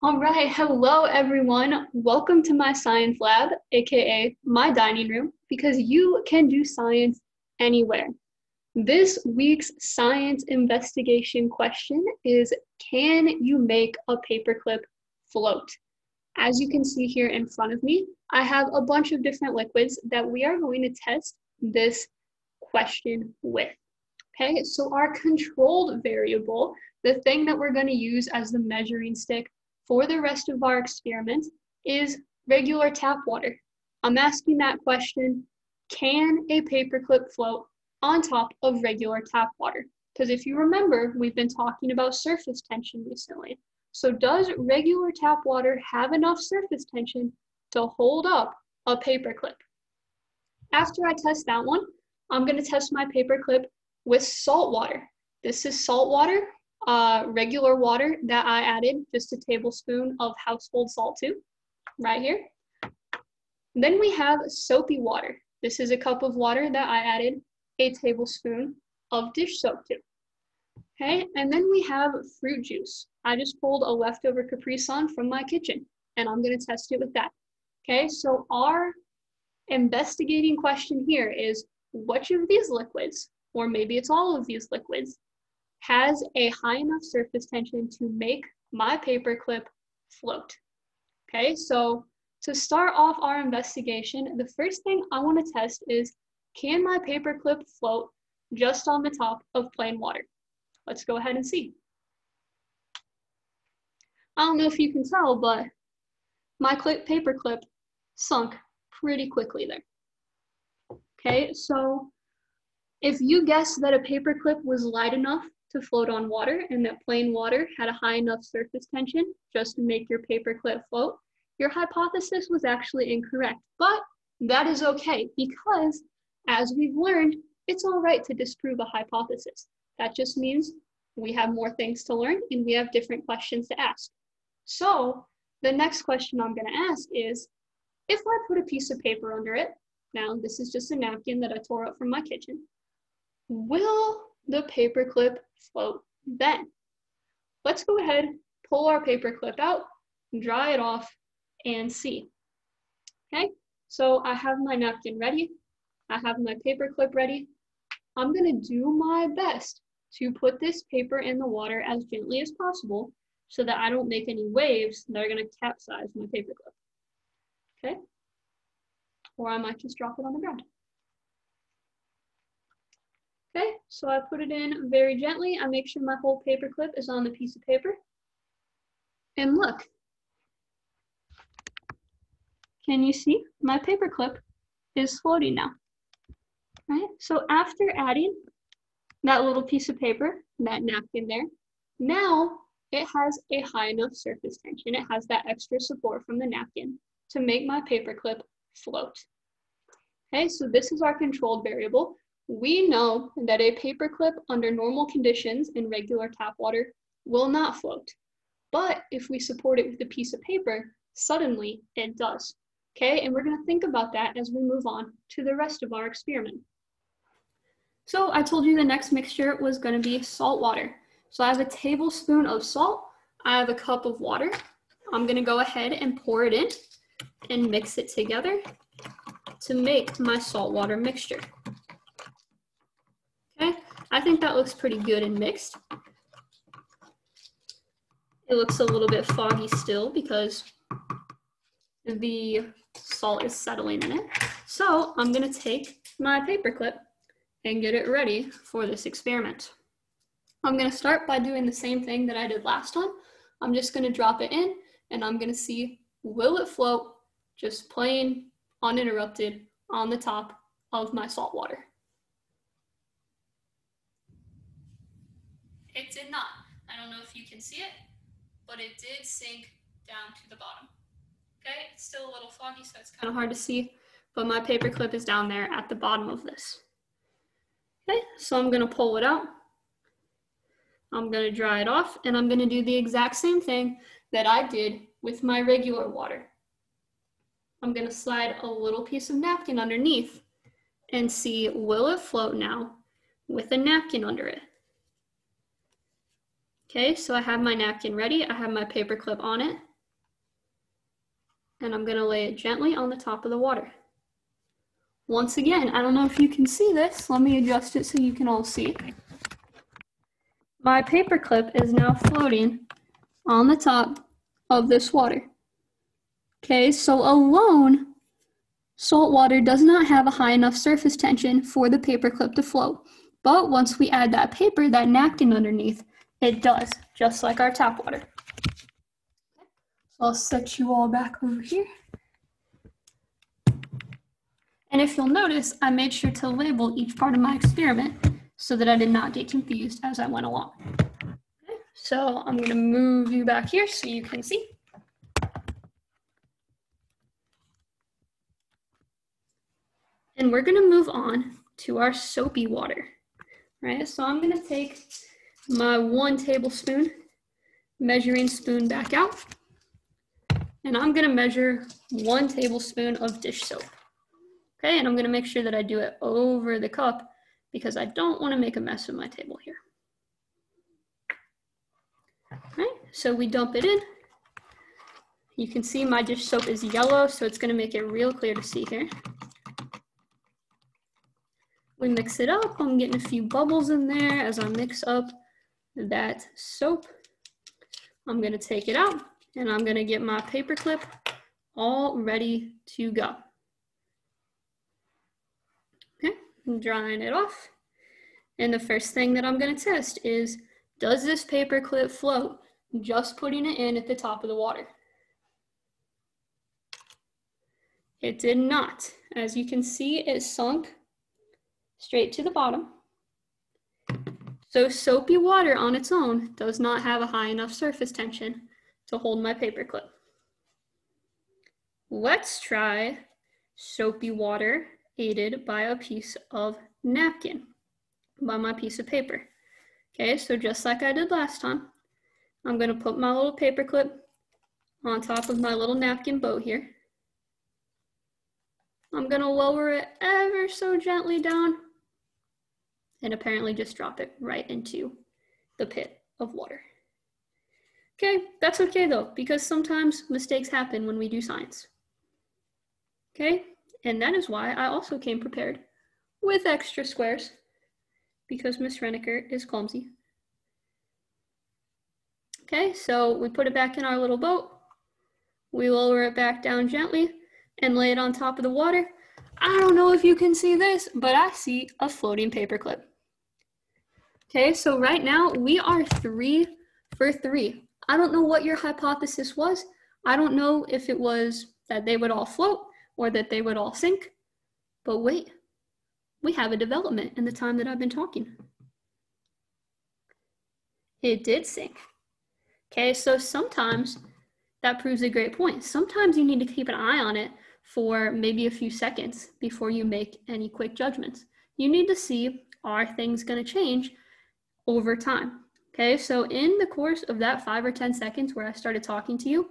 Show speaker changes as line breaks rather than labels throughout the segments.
All right, hello everyone. Welcome to my science lab, aka my dining room, because you can do science anywhere. This week's science investigation question is Can you make a paperclip float? As you can see here in front of me, I have a bunch of different liquids that we are going to test this question with. Okay, so our controlled variable, the thing that we're going to use as the measuring stick for the rest of our experiment is regular tap water. I'm asking that question, can a paperclip float on top of regular tap water? Because if you remember, we've been talking about surface tension recently. So does regular tap water have enough surface tension to hold up a paperclip? After I test that one, I'm gonna test my paperclip with salt water. This is salt water uh, regular water that I added just a tablespoon of household salt to right here. Then we have soapy water. This is a cup of water that I added a tablespoon of dish soap to. Okay, and then we have fruit juice. I just pulled a leftover Capri Sun from my kitchen and I'm gonna test it with that. Okay, so our investigating question here is which of these liquids, or maybe it's all of these liquids, has a high enough surface tension to make my paperclip float. Okay, so to start off our investigation, the first thing I want to test is, can my paperclip float just on the top of plain water? Let's go ahead and see. I don't know if you can tell, but my clip paperclip sunk pretty quickly there. Okay, so if you guess that a paperclip was light enough to float on water and that plain water had a high enough surface tension just to make your paperclip float, your hypothesis was actually incorrect. But that is okay because as we've learned, it's all right to disprove a hypothesis. That just means we have more things to learn and we have different questions to ask. So the next question I'm gonna ask is, if I put a piece of paper under it, now this is just a napkin that I tore up from my kitchen, will the paperclip float then. Let's go ahead, pull our paperclip out, dry it off, and see. Okay, so I have my napkin ready. I have my paperclip ready. I'm gonna do my best to put this paper in the water as gently as possible so that I don't make any waves that are gonna capsize my paperclip. Okay, or I might just drop it on the ground. Okay, so I put it in very gently. I make sure my whole paper clip is on the piece of paper. And look, can you see my paper clip is floating now? Right, so after adding that little piece of paper, that napkin there, now it has a high enough surface tension. It has that extra support from the napkin to make my paper clip float. Okay, so this is our controlled variable. We know that a paperclip under normal conditions in regular tap water will not float. But if we support it with a piece of paper, suddenly it does. Okay, and we're gonna think about that as we move on to the rest of our experiment. So I told you the next mixture was gonna be salt water. So I have a tablespoon of salt, I have a cup of water. I'm gonna go ahead and pour it in and mix it together to make my salt water mixture. I think that looks pretty good and mixed. It looks a little bit foggy still because the salt is settling in it. So I'm gonna take my paper clip and get it ready for this experiment. I'm gonna start by doing the same thing that I did last time. I'm just gonna drop it in and I'm gonna see, will it float just plain, uninterrupted on the top of my salt water. It did not. I don't know if you can see it, but it did sink down to the bottom. Okay, it's still a little foggy, so it's kind of hard to see, but my paper clip is down there at the bottom of this. Okay, so I'm gonna pull it out. I'm gonna dry it off, and I'm gonna do the exact same thing that I did with my regular water. I'm gonna slide a little piece of napkin underneath and see, will it float now with a napkin under it? Okay, so I have my napkin ready. I have my paper clip on it. and I'm gonna lay it gently on the top of the water. Once again, I don't know if you can see this. Let me adjust it so you can all see. My paper clip is now floating on the top of this water. Okay, so alone, salt water does not have a high enough surface tension for the paper clip to float. But once we add that paper, that napkin underneath, it does, just like our tap water. I'll set you all back over here. And if you'll notice, I made sure to label each part of my experiment so that I did not get confused as I went along. Okay, so I'm gonna move you back here so you can see. And we're gonna move on to our soapy water, right? So I'm gonna take my one tablespoon measuring spoon back out, and I'm gonna measure one tablespoon of dish soap. Okay, and I'm gonna make sure that I do it over the cup because I don't wanna make a mess of my table here. All right, so we dump it in. You can see my dish soap is yellow, so it's gonna make it real clear to see here. We mix it up, I'm getting a few bubbles in there as I mix up that soap. I'm gonna take it out and I'm gonna get my paper clip all ready to go. I'm drying it off. And the first thing that I'm gonna test is, does this paper clip float just putting it in at the top of the water? It did not. As you can see, it sunk straight to the bottom. So soapy water on its own does not have a high enough surface tension to hold my paper clip. Let's try soapy water aided by a piece of napkin, by my piece of paper. Okay, so just like I did last time, I'm gonna put my little paper clip on top of my little napkin boat here. I'm gonna lower it ever so gently down and apparently just drop it right into the pit of water. Okay, that's okay though, because sometimes mistakes happen when we do science. Okay, and that is why I also came prepared with extra squares because Miss Reniker is clumsy. Okay, so we put it back in our little boat. We lower it back down gently and lay it on top of the water. I don't know if you can see this, but I see a floating paper clip. Okay, so right now we are three for three. I don't know what your hypothesis was. I don't know if it was that they would all float or that they would all sink. But wait, we have a development in the time that I've been talking. It did sink. Okay, so sometimes that proves a great point. Sometimes you need to keep an eye on it for maybe a few seconds before you make any quick judgments. You need to see are things going to change over time. Okay, so in the course of that five or 10 seconds where I started talking to you,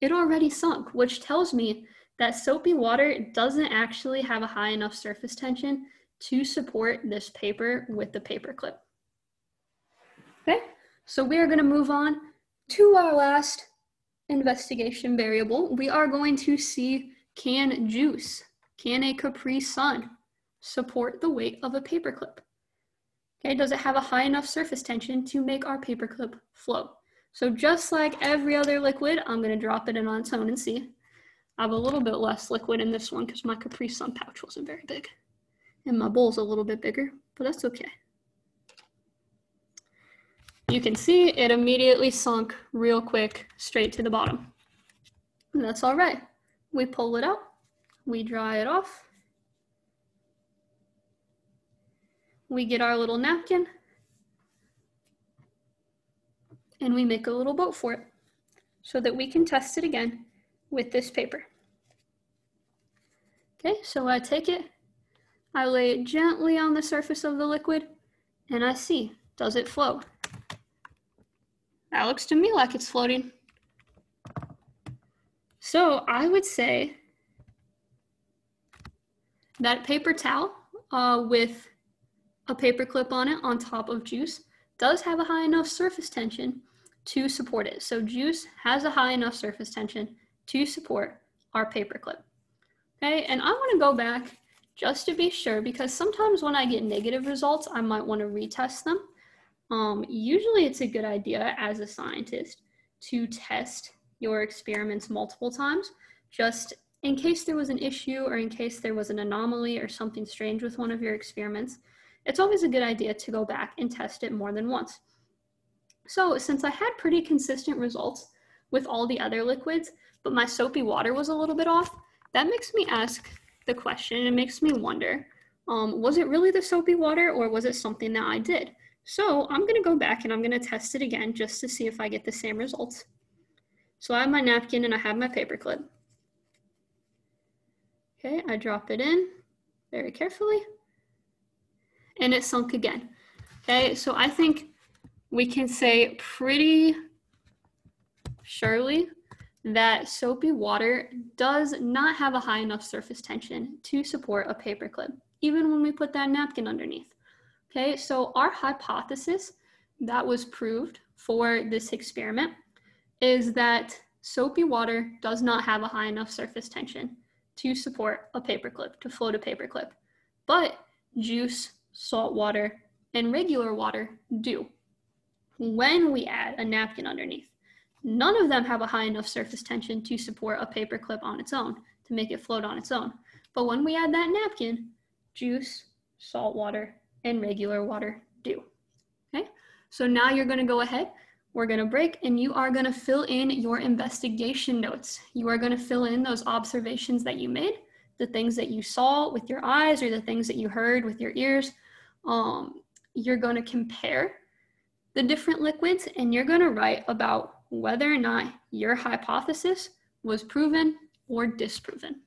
it already sunk, which tells me that soapy water doesn't actually have a high enough surface tension to support this paper with the paper clip. Okay, so we are gonna move on to our last investigation variable. We are going to see can juice, can a Capri Sun support the weight of a paper clip? Okay, does it have a high enough surface tension to make our paper clip float? So just like every other liquid, I'm gonna drop it in on its own and see. I have a little bit less liquid in this one because my Capri Sun pouch wasn't very big. And my bowl's a little bit bigger, but that's okay. You can see it immediately sunk real quick straight to the bottom. And that's all right. We pull it out, we dry it off. We get our little napkin and we make a little boat for it so that we can test it again with this paper. Okay, so I take it, I lay it gently on the surface of the liquid, and I see, does it float? That looks to me like it's floating. So I would say that paper towel uh, with a paper clip on it on top of juice does have a high enough surface tension to support it. So juice has a high enough surface tension to support our paperclip. Okay, and I wanna go back just to be sure because sometimes when I get negative results, I might wanna retest them. Um, usually it's a good idea as a scientist to test your experiments multiple times, just in case there was an issue or in case there was an anomaly or something strange with one of your experiments. It's always a good idea to go back and test it more than once. So since I had pretty consistent results with all the other liquids, but my soapy water was a little bit off, that makes me ask the question, it makes me wonder, um, was it really the soapy water or was it something that I did? So I'm gonna go back and I'm gonna test it again just to see if I get the same results. So I have my napkin and I have my paper clip. Okay, I drop it in very carefully and it sunk again. Okay, so I think we can say pretty surely that soapy water does not have a high enough surface tension to support a paper clip, even when we put that napkin underneath. Okay, so our hypothesis that was proved for this experiment is that soapy water does not have a high enough surface tension to support a paperclip, to float a paperclip. But juice, salt water, and regular water do. When we add a napkin underneath, none of them have a high enough surface tension to support a paperclip on its own, to make it float on its own. But when we add that napkin, juice, salt water, and regular water do. Okay, so now you're gonna go ahead, we're gonna break and you are gonna fill in your investigation notes. You are gonna fill in those observations that you made, the things that you saw with your eyes or the things that you heard with your ears. Um, you're gonna compare the different liquids and you're gonna write about whether or not your hypothesis was proven or disproven.